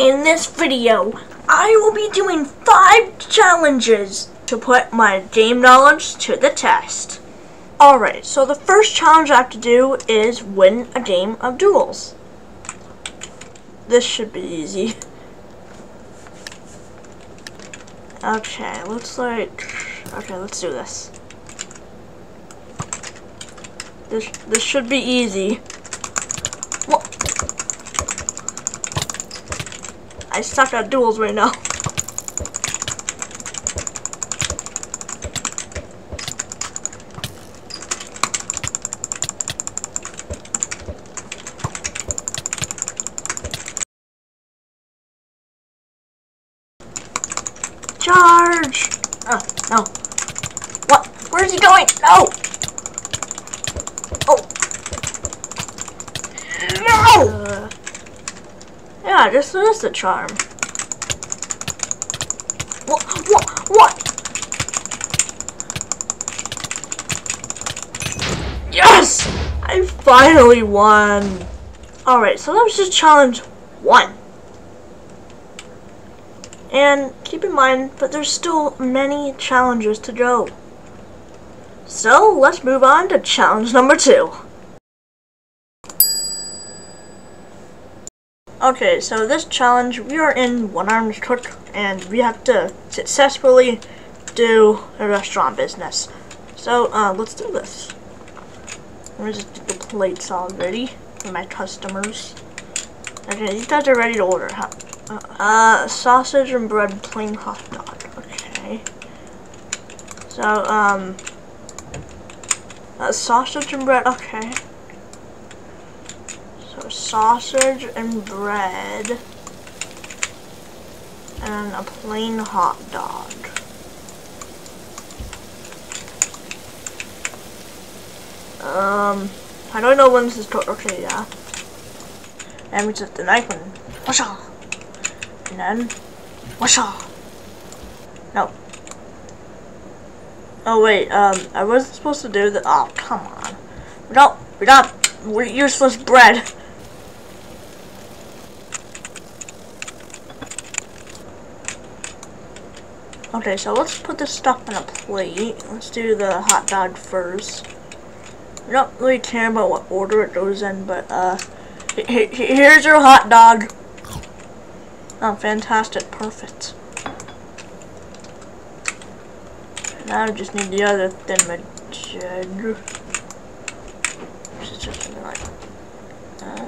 In this video, I will be doing five challenges to put my game knowledge to the test. Alright, so the first challenge I have to do is win a game of duels. This should be easy. Okay, looks like... Okay, let's do this. This, this should be easy. I suck at duels right now. Charge! Oh, no. What? Where's he going? No! Oh! No! Uh, yeah, this is the charm. What? What? What? Yes! I finally won! Alright, so that was just challenge one. And keep in mind that there's still many challenges to go. So let's move on to challenge number two. Okay, so this challenge, we are in One Armed Cook, and we have to successfully do a restaurant business. So, uh, let's do this. Me just get the plates all ready for my customers. Okay, these guys are ready to order, huh? Uh, uh sausage and bread plain hot dog. Okay. So, um, uh, sausage and bread, okay sausage and bread and a plain hot dog. Um, I don't know when this is okay, yeah. And we just the knife and washa. And then washa. No. Oh wait, um, I wasn't supposed to do the. Oh, come on. We don't. We don't. We're useless bread. Okay, so let's put this stuff on a plate. Let's do the hot dog first. I don't really care about what order it goes in, but uh, here's your hot dog. Oh, fantastic, perfect. Now I just need the other thin thingamajig. Something like uh,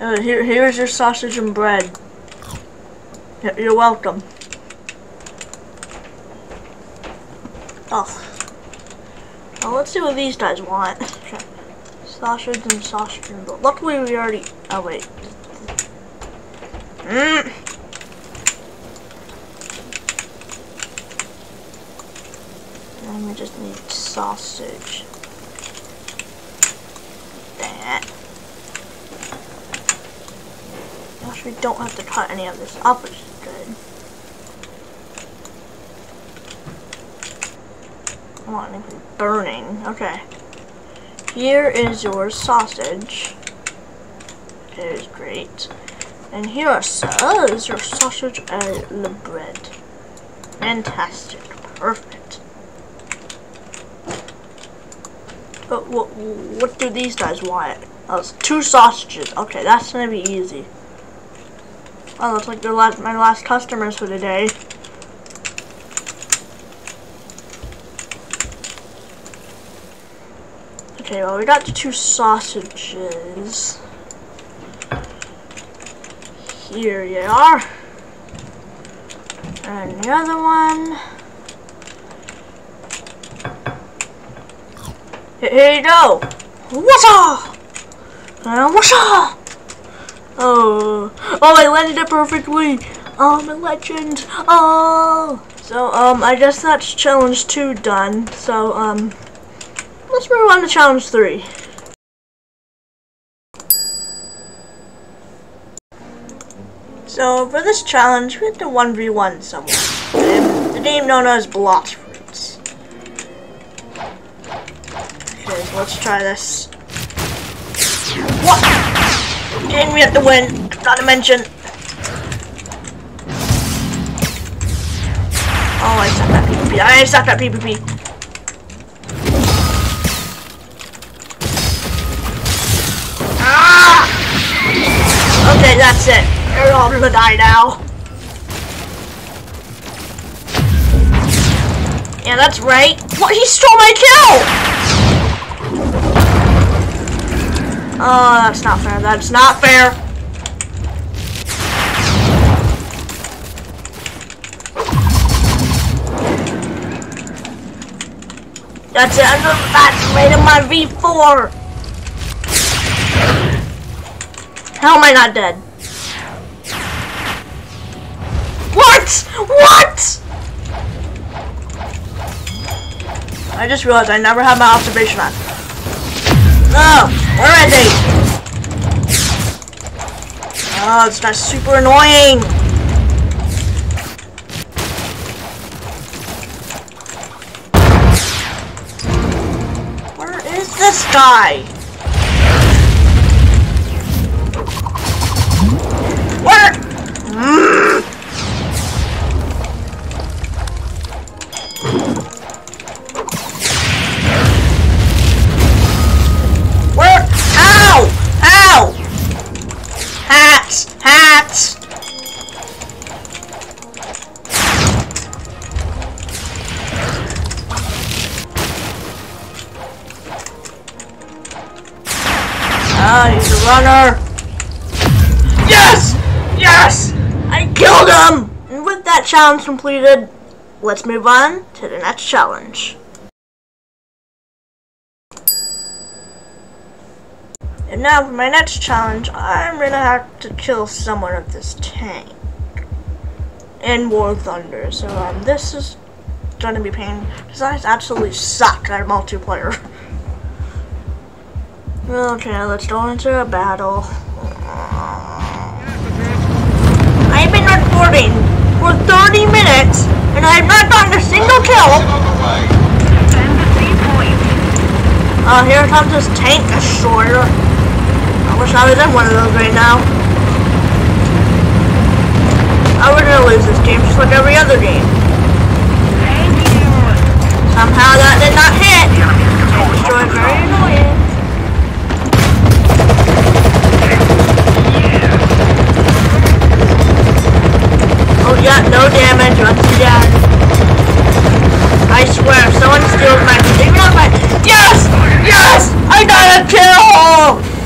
uh, here, here's your sausage and bread. You're welcome. Oh. Well, let's see what these guys want. Sausage and sausage and Luckily we already... Oh, wait. Mmm. And we just need sausage. That. Actually, don't have to cut any of this up, which is good. To burning. Okay. Here is your sausage. It is great. And here uh, is your sausage and the bread. Fantastic. Perfect. But what, what do these guys want? Oh, it's two sausages. Okay, that's gonna be easy. Oh, looks like they're my last customers for the day. Okay, well, we got the two sausages. Here you are. And the other one. Here you go. Washa! And washa! Oh, oh, I landed it perfectly. I'm a legend. Oh. So, um, I guess that's challenge two done. So, um, Let's move on to challenge three. So for this challenge, we have to 1v1 someone. The name known as Blox Fruits. Okay, let's try this. What? Game we have to win, not to mention. Oh, I stopped that PvP. I suck that PvP. Okay, that's it. You're all gonna die now. Yeah, that's right. What? He stole my kill! Oh, that's not fair. That's not fair. That's it. That's made of my V4. How am I not dead? What? What? I just realized I never had my observation on. No, where are they? Oh, it's not super annoying. Where is this guy? Hats! Ah, he's a runner! Yes! Yes! I killed him! And with that challenge completed, let's move on to the next challenge. And now for my next challenge, I'm gonna have to kill someone of this tank. In War Thunder. So um, this is gonna be pain because I absolutely suck at multiplayer. okay, let's go into a battle. I've been recording for 30 minutes and I have not gotten a single kill. Oh, here comes this tank destroyer. Wish I was in one of those right now. I would gonna lose this game just like every other game. Somehow that did not hit. Oh yeah, no damage once again. I swear, if someone steals my even on my Yes! Yes! I got a kill!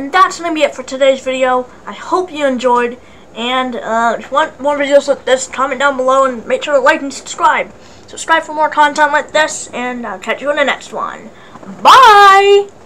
And that's gonna be it for today's video. I hope you enjoyed. And uh, if you want more videos like this, comment down below and make sure to like and subscribe. Subscribe for more content like this, and I'll catch you in the next one. Bye!